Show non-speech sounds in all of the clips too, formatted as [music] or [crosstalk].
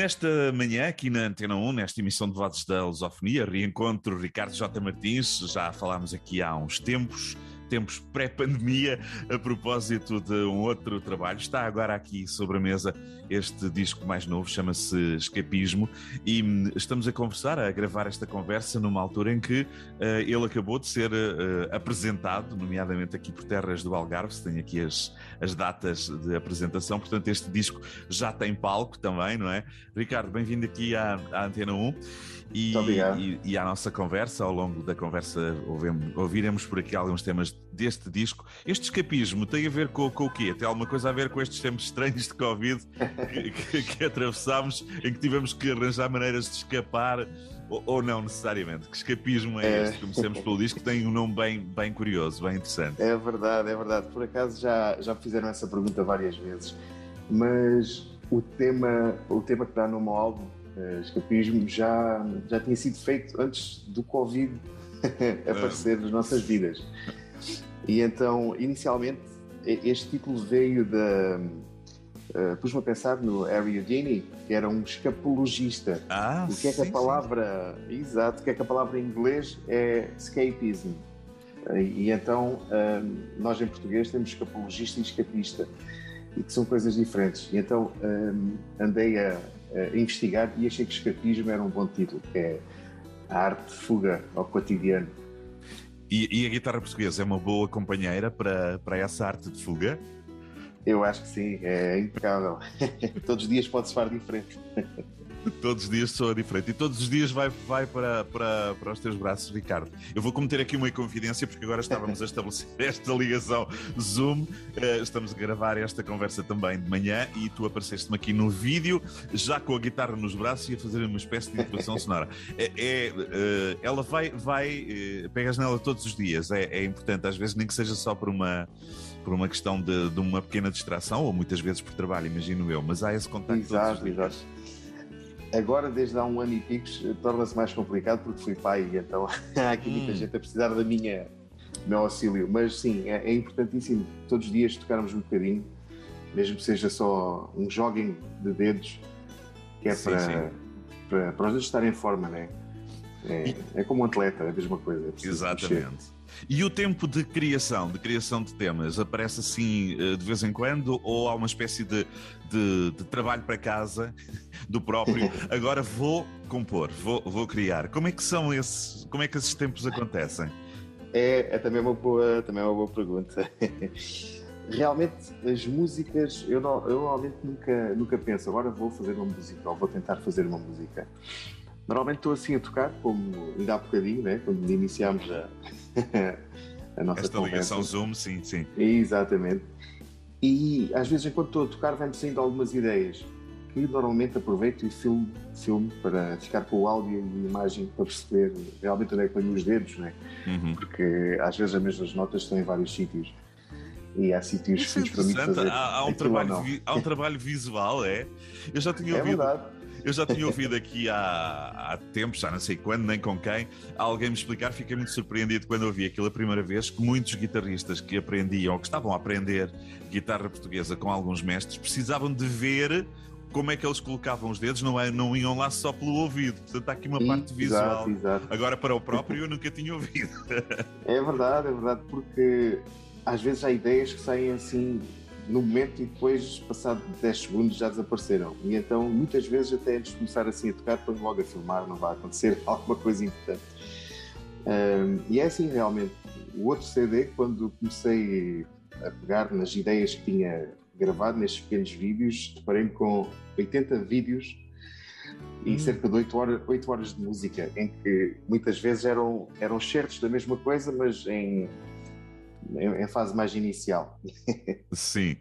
Nesta manhã, aqui na Antena 1, nesta emissão de Vozes da Lusofonia, reencontro Ricardo J. Martins, já falámos aqui há uns tempos, tempos pré-pandemia, a propósito de um outro trabalho. Está agora aqui sobre a mesa este disco mais novo, chama-se Escapismo, e hum, estamos a conversar, a gravar esta conversa numa altura em que uh, ele acabou de ser uh, apresentado, nomeadamente aqui por terras do Algarve, se tem aqui as, as datas de apresentação, portanto este disco já tem palco também, não é? Ricardo, bem-vindo aqui à, à Antena 1. E, e, e, à nossa conversa, ao longo da conversa, ouvemos, ouviremos por aqui alguns temas deste disco. Este escapismo tem a ver com, com o quê? Tem alguma coisa a ver com estes tempos estranhos de Covid que, [laughs] que, que atravessámos, em que tivemos que arranjar maneiras de escapar, ou, ou não necessariamente? Que escapismo é, é. este? Comecemos pelo disco, tem um nome bem, bem curioso, bem interessante. É verdade, é verdade. Por acaso já, já fizeram essa pergunta várias vezes, mas o tema, o tema que dá no meu álbum uh, escapismo já, já tinha sido feito antes do Covid [laughs] aparecer nas nossas vidas. E então, inicialmente, este título veio da. Uh, Pus-me a pensar no Harry Houdini, que era um escapologista. Ah, o que é que a palavra. Sim. Exato, o que é que a palavra em inglês é escapism. Uh, e então, uh, nós em português temos escapologista e escapista, e que são coisas diferentes. E então, andei a, uh, investigar e achei que escapismo era um bom título, que é a arte de fuga ao cotidiano. E, e, a guitarra portuguesa é uma boa companheira para, para essa arte de fuga? Eu acho que sim, é impecável. [laughs] Todos os dias pode soar diferente. [laughs] Todos os dias soa diferente e todos os dias vai, vai para, para, para os teus braços, Ricardo. Eu vou cometer aqui uma inconfidência porque agora estávamos a estabelecer [laughs] esta ligação Zoom. Uh, estamos a gravar esta conversa também de manhã e tu apareceste-me aqui no vídeo, já com a guitarra nos braços e a fazer uma espécie de introdução [laughs] sonora. É, é uh, ela vai, vai uh, pegas nela todos os dias. É, é importante, às vezes, nem que seja só por uma por uma questão de, de, uma pequena distração, ou muitas vezes por trabalho, imagino eu, mas há esse contacto. Exato, exato. Agora, desde há um ano e pico, torna-se mais complicado porque fui pai e então [laughs] há aqui muita hum. gente a precisar da minha meu auxílio. Mas sim, é, é, importantíssimo todos os dias tocarmos um bocadinho, mesmo que seja só um jogging de dedos, que é sim, para, sim. para, para os dedos estarem em forma, né? É, é como um atleta, é a mesma coisa. É Exatamente. Mexer. E o tempo de criação, de criação de temas, aparece assim eh, de vez em quando ou há uma espécie de, de, de trabalho para casa [laughs] do próprio? [laughs] Agora vou compor, vou, vou criar. Como é que são esses, como é que esses tempos acontecem? É, é também uma boa, também uma boa pergunta. [laughs] Realmente as músicas, eu, não, eu normalmente nunca, nunca penso, agora vou fazer uma música ou vou tentar fazer uma música. Normalmente estou assim a tocar, como ainda há bocadinho, né, quando iniciámos a, [laughs] a nossa Esta conversa. ligação Zoom, sim, sim. Exatamente. E às vezes, enquanto estou a tocar, vem-me saindo algumas ideias que normalmente aproveito e filmo, filmo para ficar com o áudio e a imagem para perceber realmente onde é que ponho os dedos, né? Uhum. Porque às vezes as mesmas notas estão em vários sítios e há sítios Isso feitos para mim fazer. Há, há um [laughs] trabalho, há um trabalho visual, é? Eu já tinha é ouvido. Verdade eu já tinha ouvido aqui há, há tempos, já não sei quando, nem com quem, alguém me explicar. Fiquei muito surpreendido quando ouvi aquilo a primeira vez, que muitos guitarristas que aprendiam, ou que estavam a aprender guitarra portuguesa com alguns mestres, precisavam de ver como é que eles colocavam os dedos, não, é, não iam lá só pelo ouvido. Portanto, há aqui uma parte visual. Exato, exato. Agora, para o próprio, eu nunca tinha ouvido. É verdade, é verdade, porque às vezes há ideias que saem assim no momento e depois, passado 10 segundos, já desapareceram. E então, muitas vezes, até antes de começar assim a tocar, ponho logo a filmar, não vai acontecer [laughs] alguma coisa importante. Um, e é assim realmente. O outro CD, quando comecei a pegar nas ideias que tinha gravado nestes pequenos vídeos, deparei-me com 80 vídeos e hum. cerca de 8 horas, 8 horas de música, em que muitas vezes eram, eram certos da mesma coisa, mas em em, fase mais inicial. [laughs] Sim.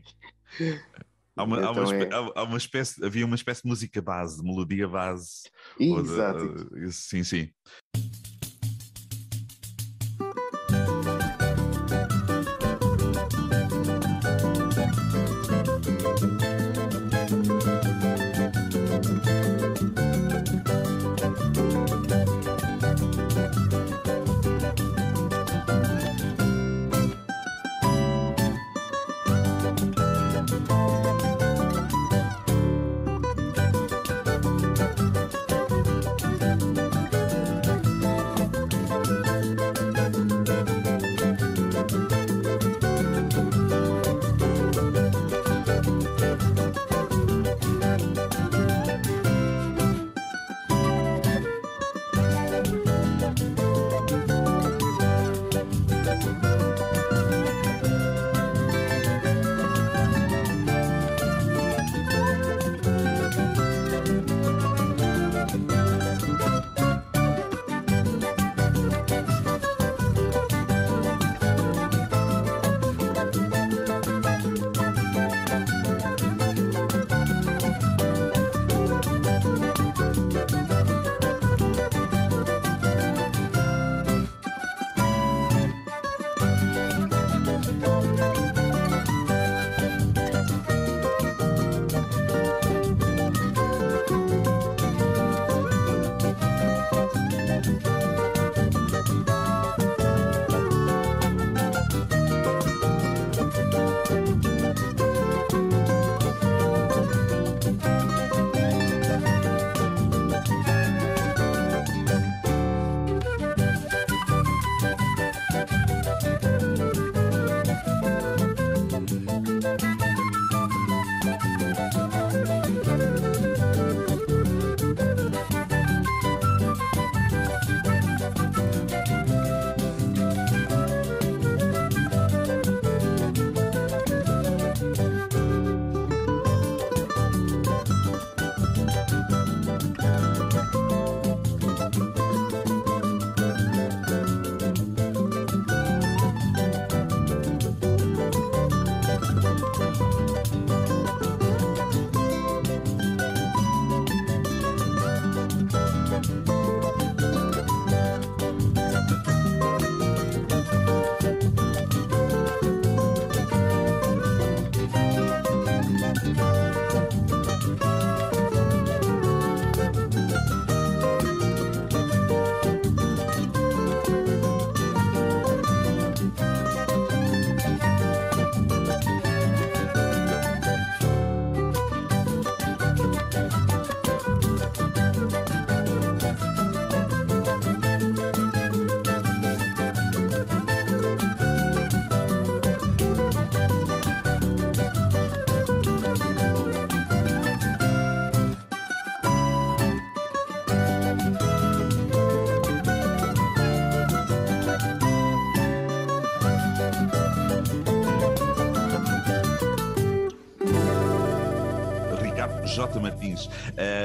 Há uma, então há, uma, é... há uma, espécie, havia uma espécie de música base, de melodia base. Exato. De, sim, sim.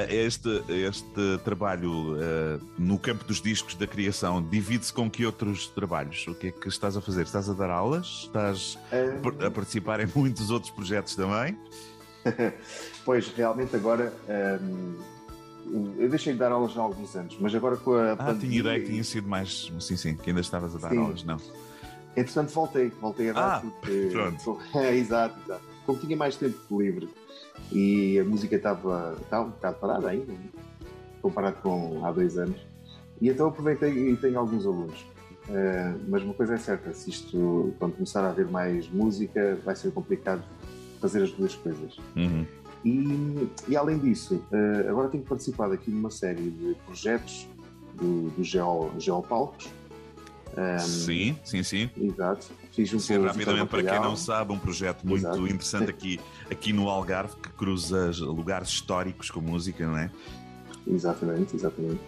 Este, este trabalho uh, no campo dos discos da criação divide-se com que outros trabalhos? O que é que estás a fazer? Estás a dar aulas? Estás a participar em muitos outros projetos também? [laughs] pois, realmente agora. eu deixei de dar aulas há alguns anos, mas agora com a. Ah, pandemia... tinha ideia que tinha sido mais. Sim, sim, que ainda estavas a dar sim. aulas, não? Entretanto, voltei, voltei a dar ah, porque. [laughs] Pronto. [laughs] É, exato, exato. Como tinha mais tempo livre e a música estava, estava um bocado parada ainda, comparado com há dois anos, e então aproveitei e tenho alguns alunos. Uh, mas uma coisa é certa, se isto, quando começar a haver mais música, vai ser complicado fazer as duas coisas. Uhum. E, e, além disso, uh, agora tenho participado aqui numa série de projetos do, do Geo, Geopalcos, um, sim, sim, sim. Exato. Fiz um sim, rapidamente, para quem não sabe, um projeto muito exato. interessante [laughs] aqui, aqui no Algarve que cruza lugares históricos com música, não é? Exatamente, exatamente.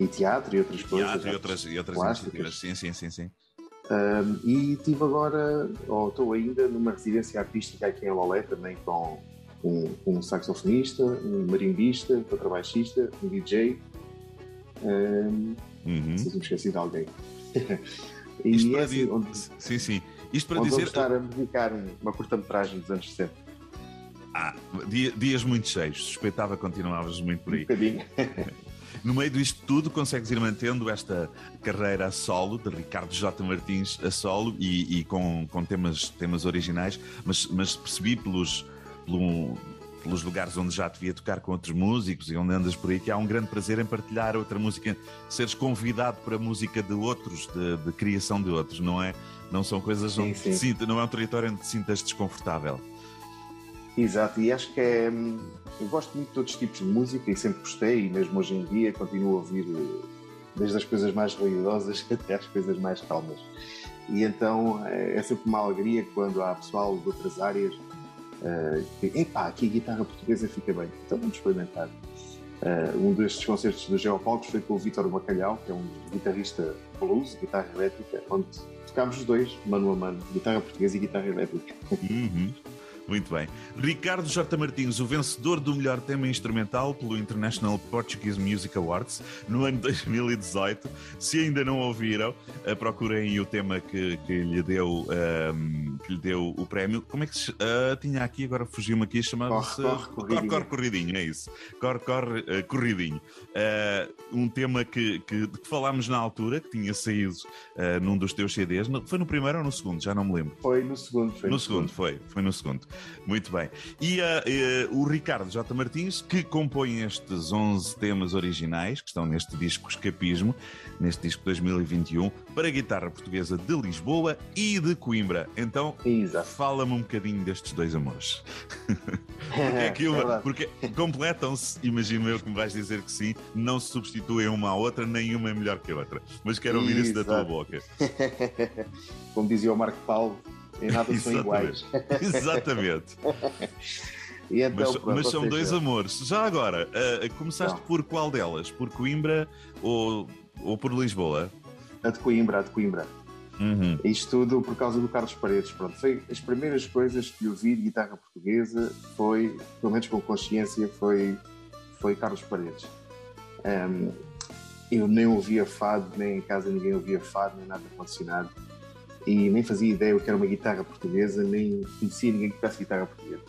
E teatro e outras coisas. Teatro e outras, e outras iniciativas, sim, sim, sim. sim. Um, e estive agora, ou estou ainda, numa residência artística aqui em Lolé, também com, com, com um saxofonista, um marimbista, contrabaixista, um DJ. Um, uhum. Não sei se me esqueci de alguém. [laughs] Isto é assim, onde, sim, sim. Isto para onde dizer. estar a dedicar uma curta-metragem dos anos 60. Ah, dias muito cheios. Suspeitava que continuavas muito por aí. Um bocadinho. [laughs] No meio disto tudo, consegues ir mantendo esta carreira a solo de Ricardo J. Martins a solo e, e com, com temas, temas originais, mas, mas percebi pelos, pelo, pelos lugares onde já te via tocar com outros músicos e onde andas por aí, que há um grande prazer em partilhar outra música, seres convidado para a música de outros, de, de criação de outros, não é? Não são coisas sim, onde sim. Sinta, não é um território onde te sintas desconfortável. Exato, e acho que é. Hum, eu gosto muito de todos os tipos de música e sempre gostei, e mesmo hoje em dia continuo a ouvir eh, desde as coisas mais ruidosas [laughs] até as coisas mais calmas. E então é, é sempre uma alegria quando há pessoal de outras áreas Uh, epá, aqui a guitarra portuguesa fica bem, então vamos experimentar. Uh, um destes concertos do Geopalcos foi com o Vítor Bacalhau, que é um guitarrista blues, guitarra elétrica, onde tocámos os dois, mano a mano, guitarra portuguesa e guitarra elétrica. Uhum. Muito bem. Ricardo J. Martins, o vencedor do melhor tema instrumental pelo International Portuguese Music Awards no ano [laughs] 2018. Se ainda não ouviram, uh, procurem o tema que, que, lhe deu, uh, que lhe deu o prémio. Como é que se. Uh, tinha aqui, agora fugiu-me aqui, chamava-se. Corre, corre, corre, corre, corridinho, é isso. Corre, corre, uh, corridinho. um tema que, que, que, falámos na altura, que tinha saído num dos teus CDs. Foi no primeiro ou no segundo? Já não me lembro. Foi no segundo. Foi no, no segundo, segundo, foi. Foi no segundo. Muito bem. E uh, uh, o Ricardo J. Martins, que compõe estes 11 temas originais, que estão neste disco Escapismo, neste disco 2021, para a guitarra portuguesa de Lisboa e de Coimbra. Então, fala-me um bocadinho destes dois amores. [laughs] porque é aquilo, é porque completam-se, imagino eu que me vais dizer que sim, não se substituem uma à outra, nenhuma é melhor que a outra. Mas quero ouvir Exato. isso da tua boca. [laughs] Como dizia o Marco Paulo, nada são iguais. Exatamente. [laughs] Então, mas, pronto, mas, são seja... dois amores. Já agora, uh, começaste não. por qual delas? Por Coimbra ou, ou por Lisboa? A de Coimbra, a de Coimbra. Uhum. Isto tudo por causa do Carlos Paredes. Pronto, foi as primeiras coisas que ouvi de guitarra portuguesa foi, pelo menos com consciência, foi, foi Carlos Paredes. Um, eu nem ouvia fado, nem em casa ninguém ouvia fado, nem nada condicionado e nem fazia ideia o que era uma guitarra portuguesa, nem conhecia ninguém que tocasse guitarra portuguesa.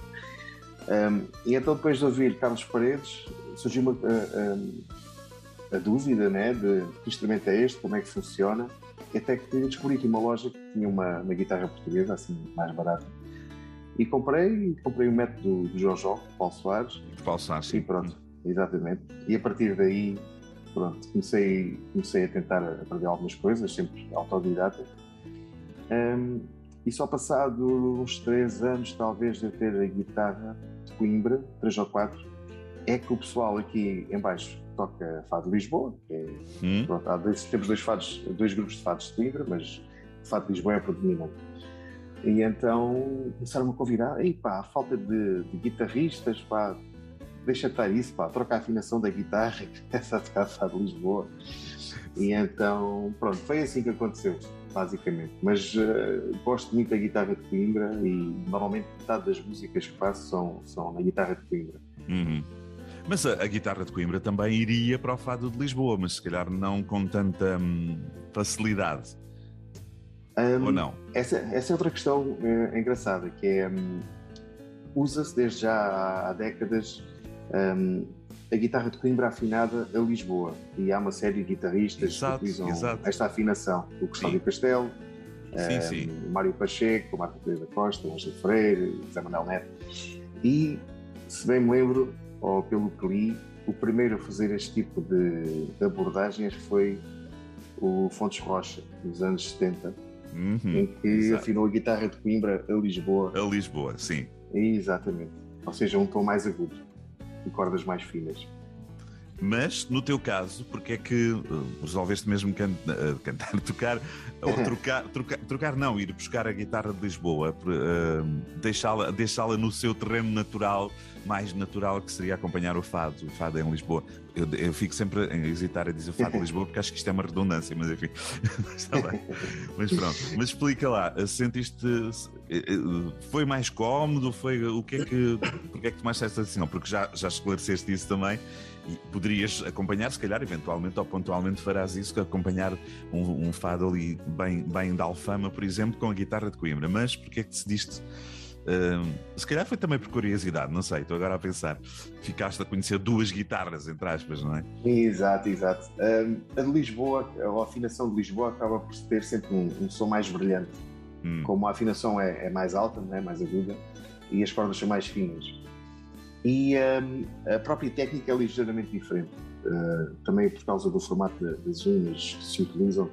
Um, e então, depois de ouvir Carlos Paredes, surgiu uma, a, a, a dúvida né, de que instrumento é este, como é que funciona, e até que descobri aqui uma loja que tinha uma, uma guitarra portuguesa, assim, mais barata. E comprei, comprei o método do Jojo, Paulo Soares. Paulo Soares, sim. E pronto, exatamente. E a partir daí, pronto, comecei, comecei a tentar aprender algumas coisas, sempre autodidata um, e só passado uns três anos, talvez, de eu ter a guitarra de Coimbra, três ou quatro, é que o pessoal aqui em baixo toca Fado de Lisboa. É, hum. pronto, há dois, temos dois, fados, dois grupos de fados de Coimbra, mas o Fado de Lisboa é predominante. E então começaram-me a convidar, ei pá, falta de, de guitarristas, pá, deixa estar isso, pá, troca a afinação da guitarra e começa a tocar Fado de Lisboa. E então, pronto, foi assim que aconteceu. Basicamente. Mas uh, gosto muito da guitarra de Coimbra e normalmente metade das músicas que faço são, são na guitarra de Coimbra. Uhum. Mas a, a, guitarra de Coimbra também iria para o fado de Lisboa, mas se calhar não com tanta hum, facilidade. Um, Ou não? Essa, essa é outra questão é, engraçada, que é um, usa-se desde já há décadas um, a guitarra de Coimbra afinada a Lisboa. E há uma série de guitarristas exato, que utilizam exato. esta afinação. O Custódio Castelo, sim, um, sim. Mário Pacheco, o Marco Pedro da Costa, o Ângelo Freire, Zé Manuel Neto. E, se bem me lembro, ou pelo que li, o primeiro a fazer este tipo de, de abordagens foi o Fontes Rocha, nos anos 70, uhum, em que exato. afinou a guitarra de Coimbra a Lisboa. A Lisboa, sim. Exatamente. Ou seja, um tom mais agudo e cordas mais finas. Mas, no teu caso, porque é que uh, resolveste mesmo can uh, cantar, [laughs] tocar, ou [laughs] trocar, trocar, trocar, não, ir buscar a guitarra de Lisboa, uh, deixá-la deixá no seu terreno natural, mais natural que seria acompanhar o fado, o fado em Lisboa. Eu, eu fico sempre a hesitar a dizer fado de Lisboa porque acho que isto é uma redundância, mas enfim, [laughs] está bem. Mas pronto, mas explica lá, sentiste, foi mais cómodo, foi, o que é que, porque é que tomaste esta decisão? Porque já, já esclareceste isso também, e poderias acompanhar, se calhar, eventualmente ou pontualmente farás isso, acompanhar um, um fado ali bem, bem da Alfama, por exemplo, com a guitarra de Coimbra. Mas porque é que decidiste? Uh, se calhar foi também por curiosidade, não sei, estou agora a pensar. Ficaste a conhecer duas guitarras, entre aspas, não é? Exato, exato. Uh, a de Lisboa, a afinação de Lisboa acaba por ter sempre um, um som mais brilhante. Hum. Como a afinação é, é mais alta, não é? mais aguda, e as cordas são mais finas e um, a própria técnica é ligeiramente diferente, uh, também por causa do formato das unhas que se utilizam.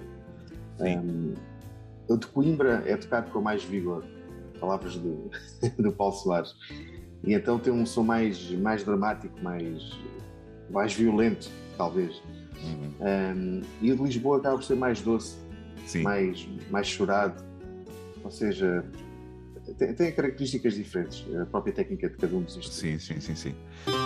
Um, o de Coimbra é tocado com mais vigor, palavras do, [laughs] do Paulo Soares, e então tem um som mais, mais dramático, mais, mais violento, talvez. Uhum. Um, e o de Lisboa acaba por ser mais doce, mais, mais chorado, ou seja, tem, características diferentes, a própria técnica de cada um dos instrumentos. Sim, sim, sim, sim.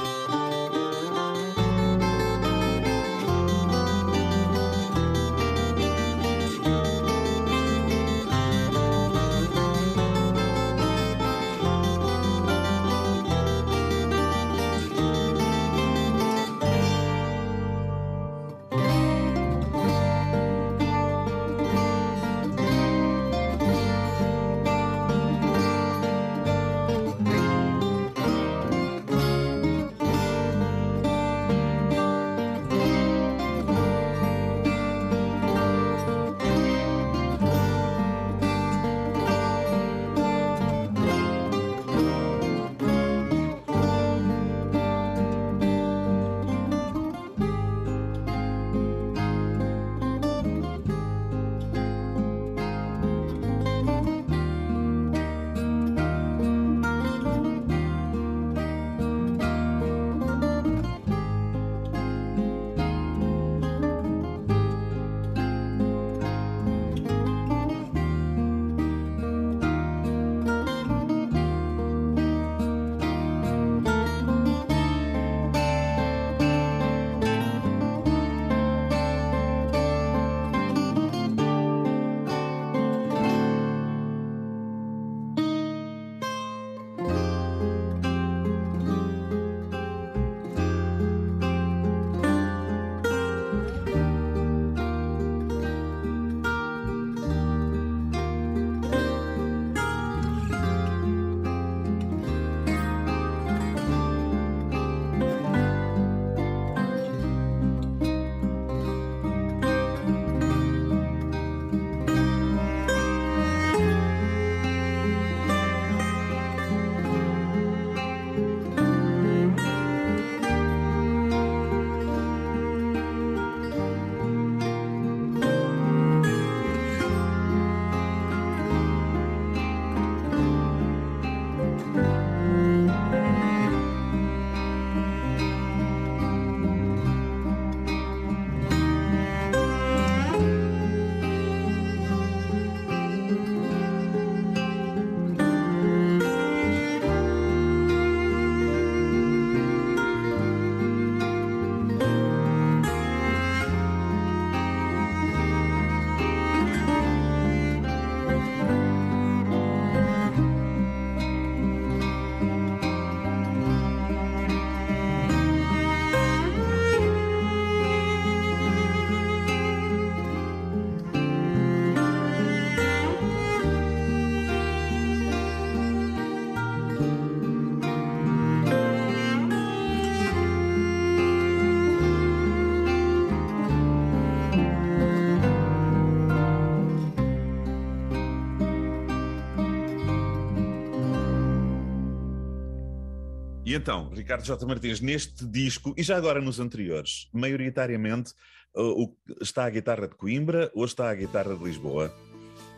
E então, Ricardo J. Martins, neste disco, e já agora nos anteriores, maioritariamente uh, está a guitarra de Coimbra ou está a guitarra de Lisboa?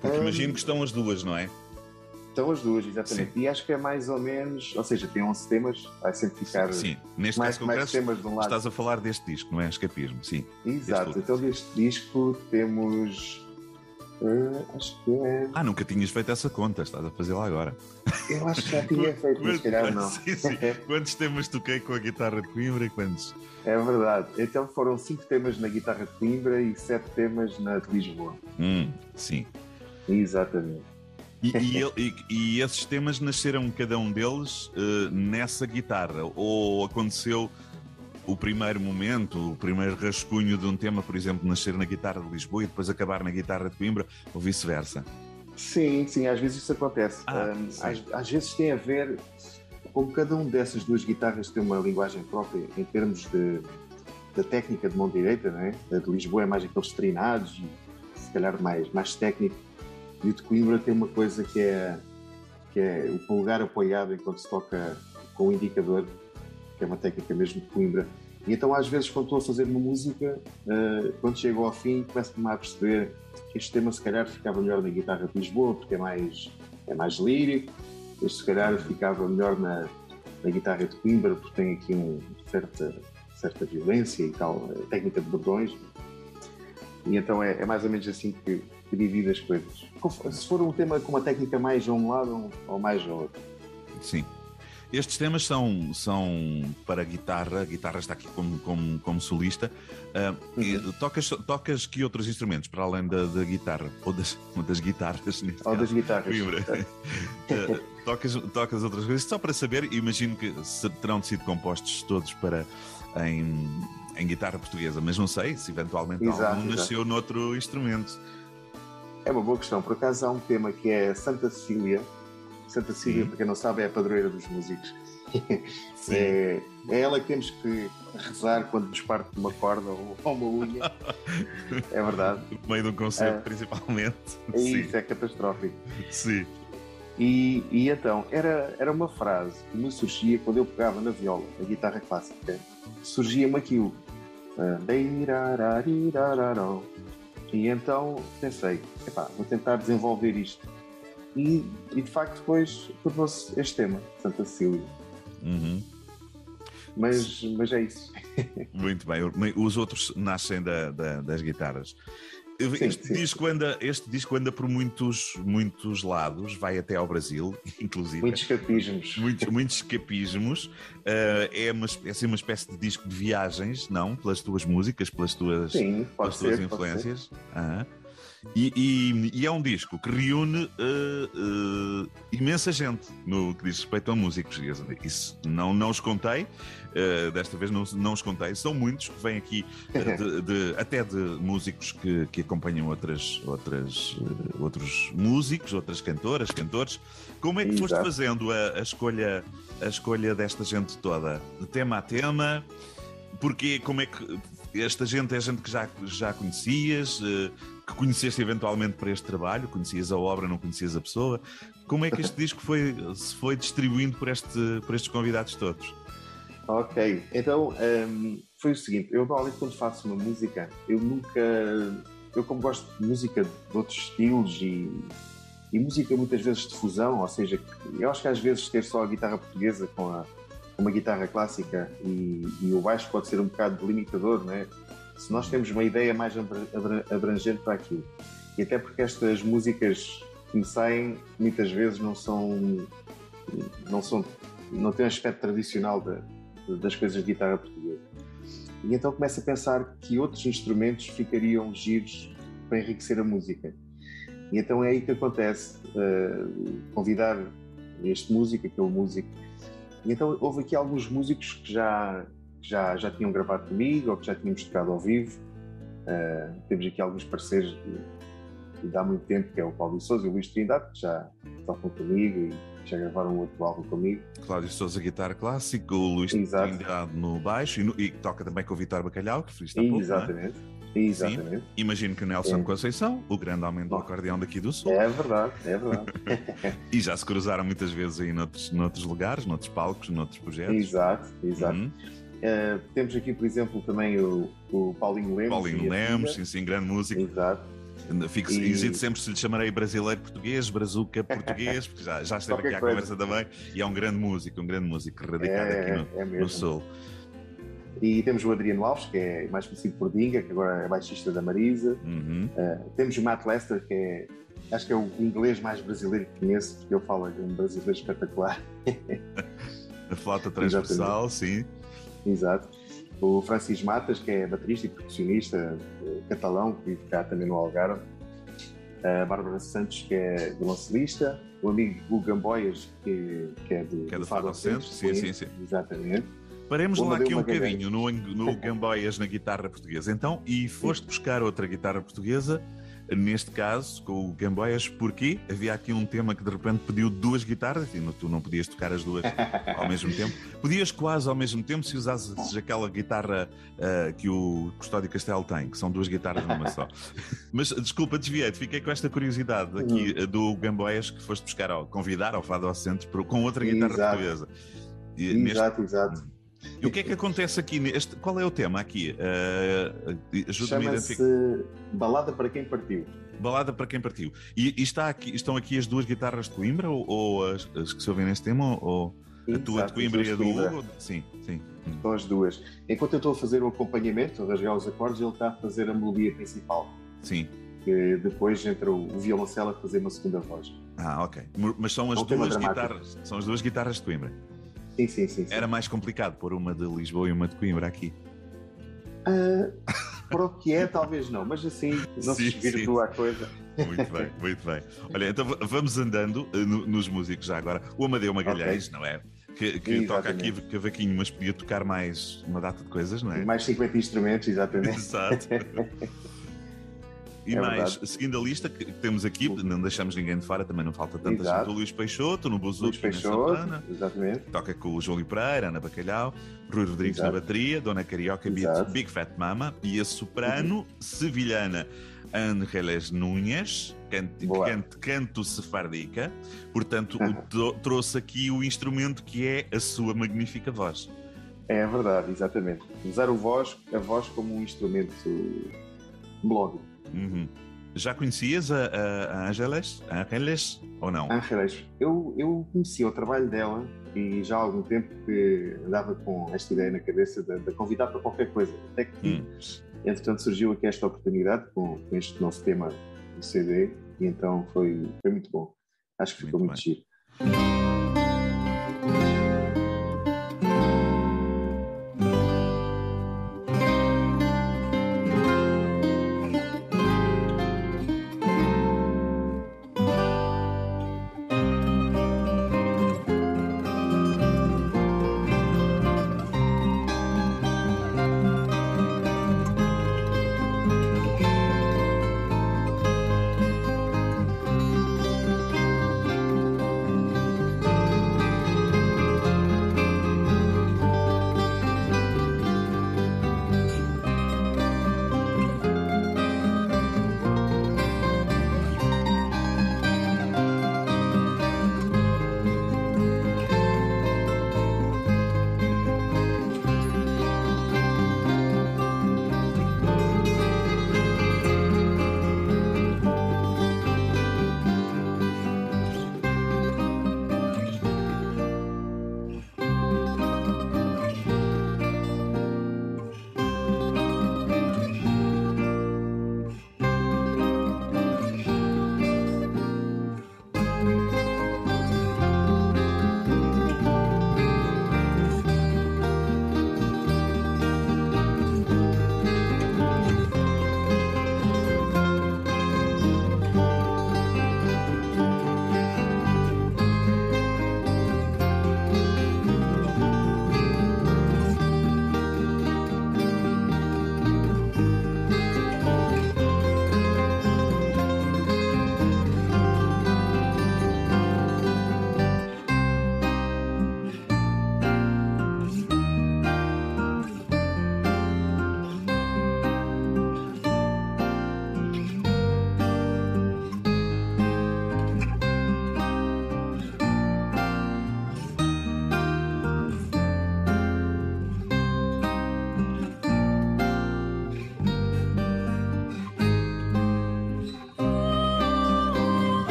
Porque um... imagino que estão as duas, não é? Estão as duas, exatamente. Sim. E acho que é mais ou menos, ou seja, tem 11 temas, vai sempre ficar. Sim, neste mais, caso mais temas de um lado. estás a falar deste disco, não é? Escapismo, sim. Exato, então deste disco temos Uh, acho que é. Ah, nunca tinhas feito essa conta, estás a fazê-la agora. Eu acho que já tinha [laughs] feito, mas calhar não. Sim, sim. [laughs] quantos temas toquei com a guitarra de Coimbra e quantos? É verdade. Então foram cinco temas na guitarra de Coimbra e sete temas na de Lisboa. Hum, sim. Exatamente. E, e, [laughs] e, e, esses temas nasceram cada um deles uh, nessa guitarra? Ou aconteceu o primeiro momento, o primeiro rascunho de um tema, por exemplo, nascer na guitarra de Lisboa e depois acabar na guitarra de Coimbra, ou vice-versa? Sim, sim, às vezes isso acontece. Ah, um, às, às, vezes tem a ver, como cada uma dessas duas guitarras tem uma linguagem própria em termos de, da técnica de mão direita, não é? A de Lisboa é mais aqueles treinados e se calhar mais, mais técnico, e o de Coimbra tem uma coisa que é, que é o polegar apoiado enquanto se toca com o indicador que é uma técnica mesmo de Coimbra. E então, às vezes, quando estou a fazer uma música, uh, quando chego ao fim, começo-me a perceber que este tema, se calhar, ficava melhor na guitarra de Lisboa, porque é mais, é mais lírico. Este, se calhar, ficava melhor na, na guitarra de Coimbra, porque tem aqui uma certa, certa violência e tal, técnica de bordões. E então é, é, mais ou menos assim que, que divido as coisas. Se for um tema com uma técnica mais a um lado ou mais a outro. Sim. Estes temas são, são para guitarra, a guitarra está aqui como, como, como solista. Uh, uhum. tocas, tocas que outros instrumentos para além da, da guitarra? Ou das, das guitarras, neste Ou caso. das guitarras. uh, [laughs] tocas, tocas outras coisas? Só para saber, imagino que terão sido compostos todos para em, em guitarra portuguesa, mas não sei se eventualmente exato, algum exato. nasceu noutro instrumento. É uma boa questão. Por acaso há um tema que é Santa Cecília Santa Cecília, para quem não sabe, é a padroeira dos músicos. [laughs] É, é, ela que temos que rezar quando nos parte uma corda ou, uma unha. [laughs] É verdade. No meio de um concerto, é, principalmente. É isso, é catastrófico. Sim. E, e, então, era, era uma frase que me surgia quando eu pegava na viola, a guitarra clássica. Surgia-me aquilo. E então pensei, epá, vou tentar desenvolver isto e, e de facto depois tornou-se este tema, Santa Cecília. Uhum. Mas, mas é isso. [laughs] Muito bem. Os outros nascem da, da, das guitarras. Sim, este, sim. Disco anda, este disco anda por muitos, muitos lados, vai até ao Brasil, [laughs] inclusive. Muitos escapismos. Muitos, muitos escapismos. Uh, é, uma, é assim uma espécie de disco de viagens, não? Pelas tuas músicas, pelas tuas, sim, pelas ser, tuas influências. E, e, e, é um disco que reúne uh, uh, imensa gente no que diz respeito a música portuguesa. Isso não, não os contei, uh, desta vez não, não os contei. São muitos que vêm aqui, de, [laughs] de, até de músicos que, que acompanham outras, outras, outros músicos, outras cantoras, cantores. Como é que Exato. foste fazendo a, a, escolha, a escolha desta gente toda? De tema a tema? Porque como é que esta gente é gente que já, já conhecias? que conheceste eventualmente para este trabalho, conhecias a obra, não conhecias a pessoa. Como é que este [laughs] disco foi, se foi distribuindo por, este, por estes convidados todos? Ok, então um, foi o seguinte: eu normalmente quando faço uma música, eu nunca. Eu, como gosto de música de outros estilos e, e música muitas vezes de fusão, ou seja, eu acho que às vezes ter só a guitarra portuguesa com, a, uma guitarra clássica e, e o baixo pode ser um bocado delimitador, não é? se nós temos uma ideia mais abrangente para aquilo. E até porque estas músicas que me saem muitas vezes não são não são não têm um aspecto tradicional de, das coisas de guitarra portuguesa. E então começo a pensar que outros instrumentos ficariam giros para enriquecer a música. E então é aí que acontece uh, convidar este músico, aquele músico. E então houve aqui alguns músicos que já que já, já tinham gravado comigo ou que já tínhamos tocado ao vivo. Uh, temos aqui alguns parceiros de, de há muito tempo, que é o Paulo Souza e o Luís Trindade, que já tocam comigo e já gravaram outro álbum comigo. Cláudio Souza, guitarra clássica, o Luís Exato. Trindade no baixo e, no, e, toca também com o Vitor Bacalhau, que fizeste há pouco, é? Exatamente. Sim. Imagino que o Nelson É. Conceição, o grande homem do acordeão daqui do Sul, É verdade, é verdade. [laughs] e já se cruzaram muitas vezes aí noutros, noutros lugares, noutros palcos, noutros projetos. exato, exato. Uhum. Eh, temos aqui, por exemplo, também o, o Paulinho Lemos. Paulinho Lemos, sim, sim, grande músico. Exato. Fico, E- Hesito sempre se lhe chamarei brasileiro português, brazuca português, porque já, já esteve [laughs] Qualquer aqui à coisa. conversa também. E é um grande músico, um grande músico radicado É, aqui no, é no. Sul. E temos o Adriano Alves, que é mais conhecido por Dinga, que agora é baixista da Marisa. Uhum. Temos o Matt Lester, que é, acho que é o inglês mais brasileiro que conheço, porque ele fala um brasileiro espetacular. [laughs] A flauta transversal, sim. Exato. O Francis Matas, que é baterista e percussionista eh, catalão, que vive cá também no Algarve. A Bárbara Santos, que é violoncelista. O amigo Hugo Gamboias, que, que é de, Que é do Fado Centro, sim, sim, sim. Exatamente. Paremos lá aqui um bocadinho no, no [laughs] Gamboias na guitarra portuguesa. Então, e foste buscar outra guitarra portuguesa, neste caso, com o Gamboias, porque havia aqui um tema que de repente pediu duas guitarras e tu não podias tocar as duas ao [laughs] mesmo tempo. Podias quase ao mesmo tempo se usasses aquela guitarra ah, que o Custódio Castelo tem, que são duas guitarras numa só. [laughs] Mas desculpa, desviei-te, fiquei com esta curiosidade aqui Hum. ah, do Gamboias que foste buscar ao convidar ao Fado ao Centro com outra guitarra Exato. portuguesa. E neste- Exato, exato. E o que é que acontece aqui? Neste, qual é o tema aqui? Uh, Ajuda-me a identificar. Balada para quem partiu. Balada para quem partiu. E, e está aqui, estão aqui as duas guitarras de Coimbra ou, ou as, as que se ouvem nesse tema? Ou a tua de Coimbra e a do. Hugo? Sim, sim. São as duas. Enquanto eu estou a fazer o acompanhamento, a rasgar os acordes, ele está a fazer a melodia principal. Sim. Que depois entra o violoncelo a fazer uma segunda voz. Ah, ok. Mas são as É duas guitarras. São as duas guitarras de Coimbra. Sim, sim, sim. sim. Era mais complicado pôr uma de Lisboa e uma de Coimbra aqui. Ah, para o que é, talvez não, mas assim não Sim, se desvirtua a coisa. Muito bem, muito bem. Olha, então vamos andando uh, no- nos músicos já agora. O Amadeu Magalhães, não é? Que, que toca aqui cavaquinho, mas podia tocar mais uma data de coisas, não é? Mais 50 instrumentos, exatamente. Exato. [laughs] E É mais, verdade. seguindo a lista que temos aqui, não deixamos ninguém de fora, também não falta tanta Exato. O Luís Peixoto, no Buzuki, na Peixoto, Santana, exatamente. toca com o Júlio Pereira, Ana Bacalhau, Rui Rodrigues Exato. na bateria, Dona Carioca, Beat, Exato. Uhum. Big Fat Mama e a soprano sevilhana Ángeles Núñez, canto, canto, canto sefardica. Portanto, Uhum. [laughs] trouxe aqui o instrumento que é a sua magnífica voz. É verdade, exatamente. Usar o voz, a voz como um instrumento melódico. Uhum. Já conhecias a, a, a Ángeles? Ángeles ou não? Ángeles, eu, eu conhecia o trabalho dela e já há algum tempo que andava com esta ideia na cabeça de, de convidar para qualquer coisa. Até que, Hum. entretanto, surgiu aqui esta oportunidade com, com este novo tema do CD e então foi, foi muito bom. Acho que ficou Muito muito, giro.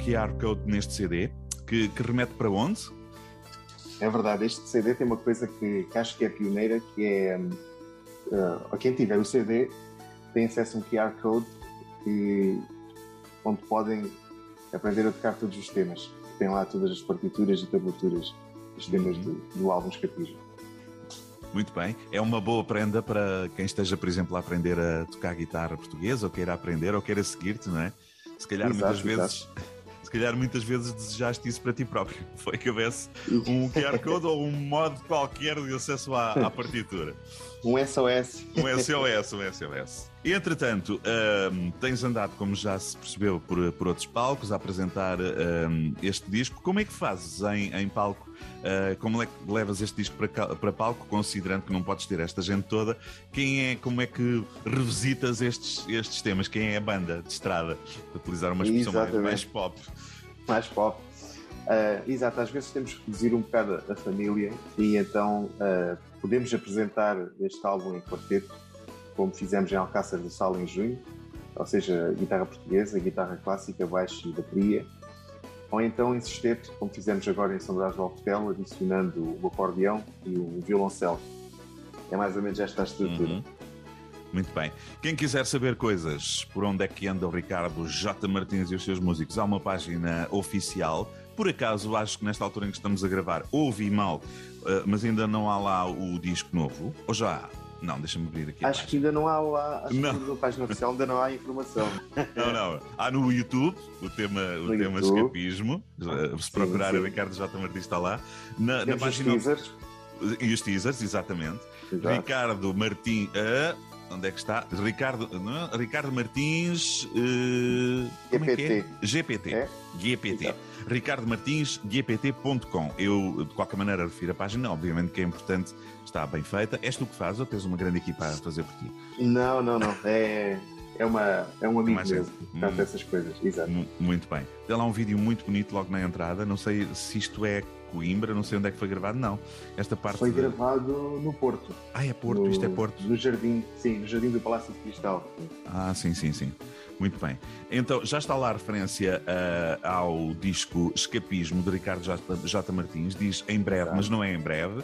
QR Code neste CD, que, que remete para onde? É verdade, este CD tem uma coisa que, que acho que é pioneira, que é uh, quem tiver o CD tem acesso a um QR Code que, onde podem aprender a tocar todos os temas. Tem lá todas as partituras e tablaturas dos temas uhum. do, do álbum Escapismo. Muito bem. É uma boa prenda para quem esteja, por exemplo, a aprender a tocar guitarra portuguesa, ou queira aprender, ou queira seguir-te, não é? Se calhar exato, muitas vezes. Se calhar muitas vezes desejaste isso para ti próprio. Foi que houvesse [laughs] um QR Code ou um modo qualquer de acesso à, à partitura. Um SOS. Um SOS, um SOS. E, entretanto, um, tens andado, como já se percebeu, por, por outros palcos a apresentar um, este disco. Como é que fazes em, em palco? Uh, como é que levas este disco para, para palco, considerando que não podes ter esta gente toda? Quem é, como é que revisitas estes, estes temas? Quem é a banda de estrada? Para utilizar uma expressão mais, mais, pop. Mais pop. Uh, exato, às vezes temos que reduzir um bocado a família e então uh, podemos apresentar este álbum em quarteto como fizemos em Alcácer do Sal em junho, ou seja, guitarra portuguesa, guitarra clássica, baixo e bateria, ou então em sexteto, como fizemos agora em São Brás do Alcotel, adicionando o acordeão e o violoncelo. É mais ou menos esta a estrutura. Uhum. Muito bem. Quem quiser saber coisas por onde é que anda o Ricardo J. Martins e os seus músicos, há uma página oficial. Por acaso, acho que nesta altura em que estamos a gravar, ouvi mal, eh, mas ainda não há lá o disco novo. Ou já há? Não, deixa-me abrir aqui. Acho que ainda não há lá, acho não. que na página oficial ainda não há informação. [laughs] Não, não. Há no YouTube o tema, o tema YouTube. escapismo. Se procurar sim, sim. Ricardo J. Martins está lá. Na, na página. Os teasers. E os teasers, exatamente. Exato. Ricardo Martins. Uh, onde é que está? Ricardo, não, Ricardo Martins. Uh, GPT. É, é? GPT. É? GPT. Exato. Ricardo Martins, gpt.com. Eu, de qualquer maneira, refiro a página, obviamente que é importante, está bem feita. És tu que fazes ou tens uma grande equipa a fazer por ti? Não, não, não. É, é, uma, é um amigo mesmo que hum, essas coisas. Exato. Muito bem. Tem lá um vídeo muito bonito logo na entrada. Não sei se isto é Coimbra, não sei onde é que foi gravado, não. Esta parte foi de... gravado no Porto. Ah, é Porto, no, isto é Porto. No jardim, sim, no jardim do Palácio de Cristal. Ah, sim, sim, sim. Muito bem. Então, já está lá a referência uh, ao disco Escapismo de Ricardo J. J. Martins. Diz em breve, mas não é em breve,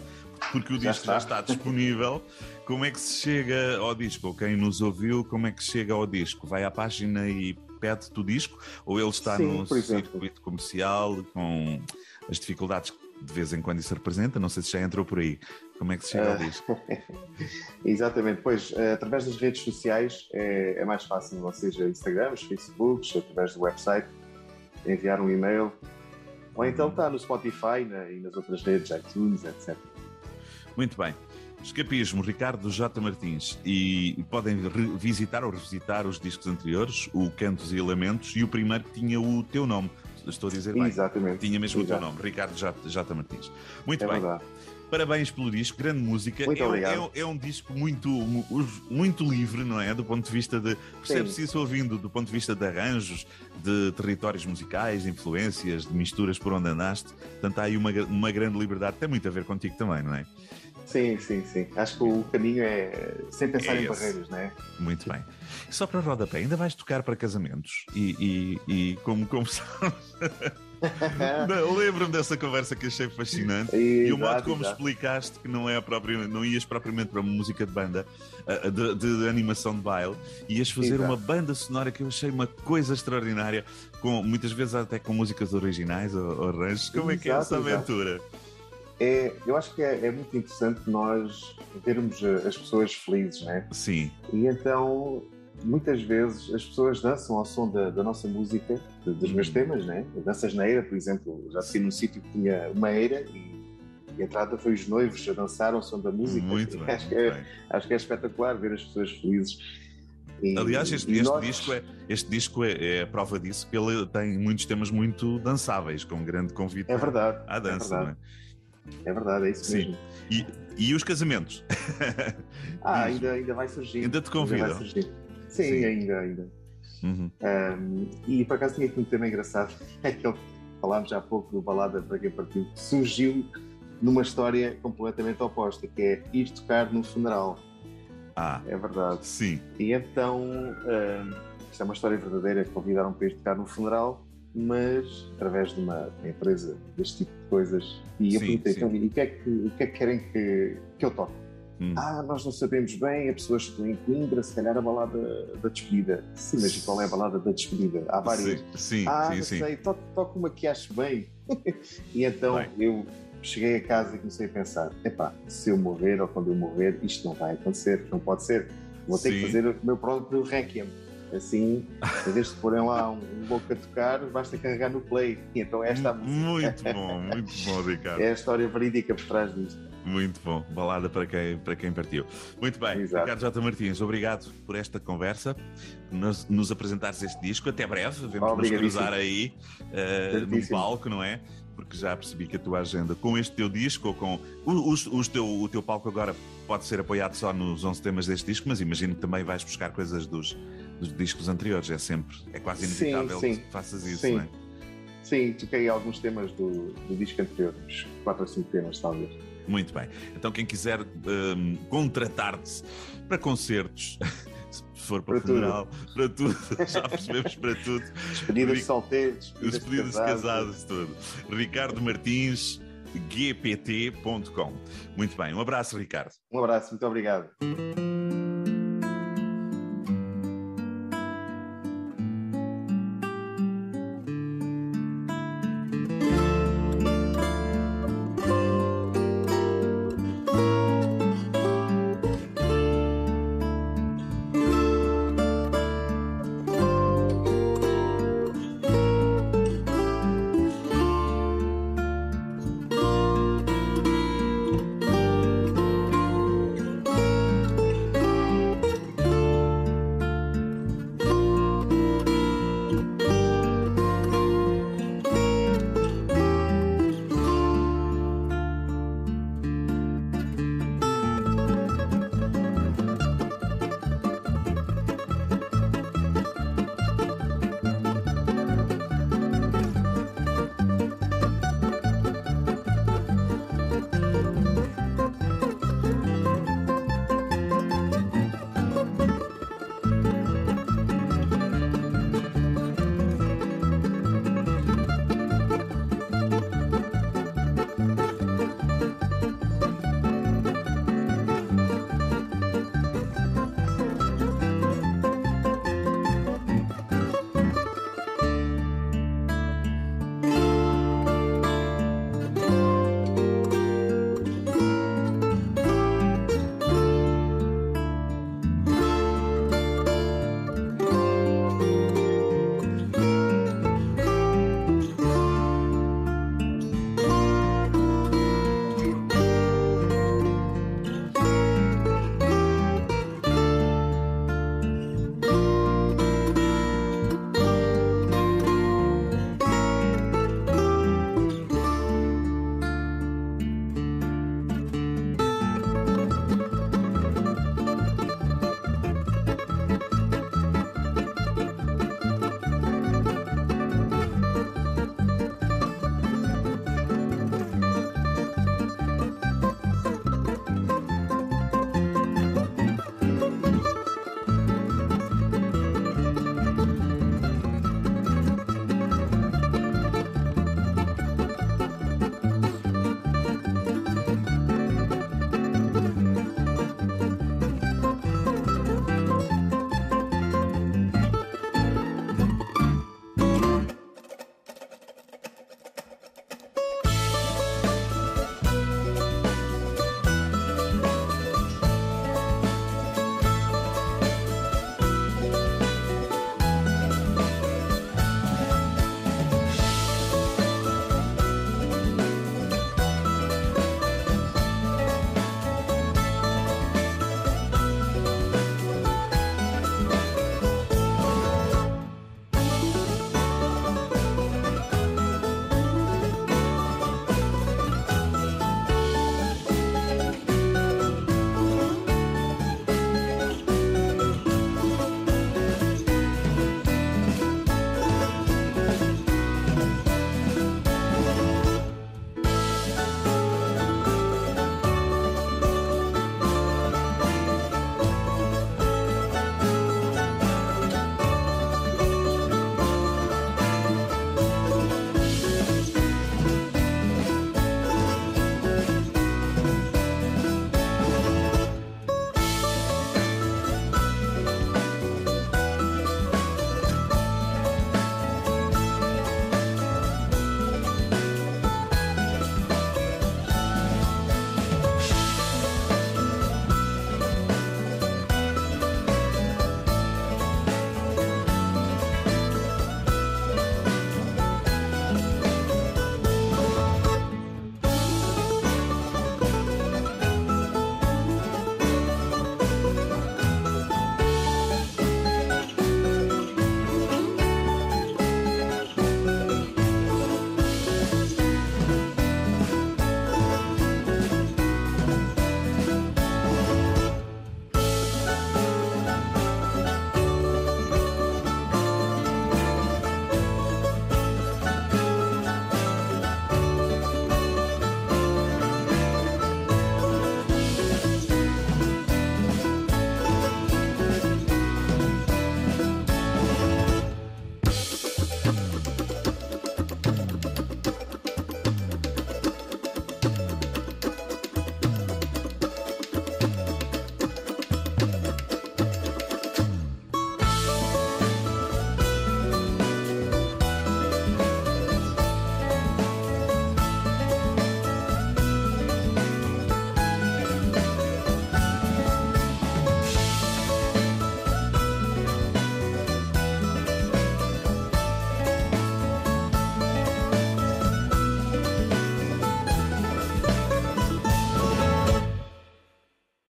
porque o já disco está. já está disponível. [laughs] Como é que se chega ao disco? Quem nos ouviu, como é que se chega ao disco? Vai à página e pede-te o disco? Ou ele está Sim, num circuito comercial com as dificuldades que de vez em quando isso representa? Não sei se já entrou por aí. Como é que se chega ao disco? [laughs] Exatamente, pois eh, através das redes sociais é, é, mais fácil, ou seja, Instagrams, Facebooks, através do website, enviar um e-mail, ou então está no Spotify né, e nas outras redes, iTunes, etc. Muito bem. Escapismo, Ricardo J. Martins. E podem visitar ou revisitar os discos anteriores, o Cantos e Lamentos, e o primeiro que tinha o teu nome. Estou a dizer bem. Exatamente. Tinha mesmo Exato. o teu nome, Ricardo J. J. Martins. Muito é bem. Verdade. Parabéns pelo disco, grande música. Muito é, obrigado. É, é, um disco muito, muito livre, não é? Do ponto de vista de. Percebe-se isso ouvindo, do ponto de vista de arranjos, de territórios musicais, de influências, de misturas por onde andaste. Portanto, há aí uma, uma grande liberdade. Tem muito a ver contigo também, não é? Sim, sim, sim. Acho que o caminho é sem pensar é em barreiras, não é? Muito bem. Só para rodapé, ainda vais tocar para casamentos e, e, e como conversamos. [laughs] [laughs] Lembro-me dessa conversa que achei fascinante e, e o modo como exato. explicaste que não, é próprio, não ias propriamente para uma música de banda, de, de, animação de baile, ias fazer exato. uma banda sonora que eu achei uma coisa extraordinária, com, muitas vezes até com músicas originais ou, ou arranjos. Como é que é essa aventura? É, eu acho que é, é, muito interessante nós vermos as pessoas felizes, né? Sim. E então muitas vezes as pessoas dançam ao som da, da nossa música, dos meus uhum. temas, né? Danças na eira, por exemplo, já fui num sítio que tinha uma eira e, e a entrada foi os noivos a dançar ao som da música. Muito [laughs] bem, acho, muito que é, acho que é espetacular ver as pessoas felizes. E, Aliás, este, este nós... disco, é, este disco é, é, a prova disso, que ele tem muitos temas muito dançáveis, com um grande convite é verdade, à dança. É verdade. É? verdade, é isso Sim. mesmo. E, e os casamentos? [laughs] ah, ainda, ainda vai surgir. Ainda te convidam? Sim, Sim, ainda, ainda. Uhum. Um, e por acaso tinha aqui um tema engraçado, [laughs] é que falámos já há pouco do Balada para quem partiu, que surgiu numa história completamente oposta, que é ir tocar num funeral. Ah, é verdade. Sim. E então, um, isto é uma história verdadeira, convidaram para ir tocar num funeral mas através de uma empresa deste tipo de coisas. E eu perguntei, então, e o que, é que, o que é que querem que, que eu toque? Hum. Ah, nós não sabemos bem, a pessoas estão em Coimbra, se calhar a balada da despedida. Sim, mas qual é a balada da despedida? Há várias. Sim, sim, ah, sim, não sim. sei, toque, toque uma que acho bem. [laughs] e então bem. eu cheguei a casa e comecei a pensar: epá, se eu morrer ou quando eu morrer, isto não vai acontecer, não pode ser. Vou ter sim. que fazer o meu próprio requiem. Assim, em vez de porem lá um, um a tocar, basta carregar no play. Então esta Muito bom, muito bom, [laughs] Ricardo. É a história verídica por trás disto. Muito bom, balada para quem, para quem partiu. Muito bem, Exato. Ricardo J. Martins, obrigado por esta conversa, nos, nos apresentares este disco. Até breve, vamos nos cruzar aí uh, no palco, não é? Porque já percebi que a tua agenda com este teu disco ou com. O, o, o, teu, o teu palco agora pode ser apoiado só nos 11 temas deste disco, mas imagino que também vais buscar coisas dos, dos discos anteriores. É sempre, é quase inevitável sim, sim. que faças isso, sim. não é? Sim, toquei alguns temas do, do disco anterior, uns 4 ou 5 temas, talvez. Muito bem. Então, quem quiser um, contratar-te para concertos, [laughs] se for para, para funeral, tudo. para tudo, [laughs] já percebemos para tudo. Despedidas de solteiros, despedidas, de casados, tudo. Ricardo Martins, gpt.com. Muito bem, um abraço, Ricardo. Um abraço, muito obrigado.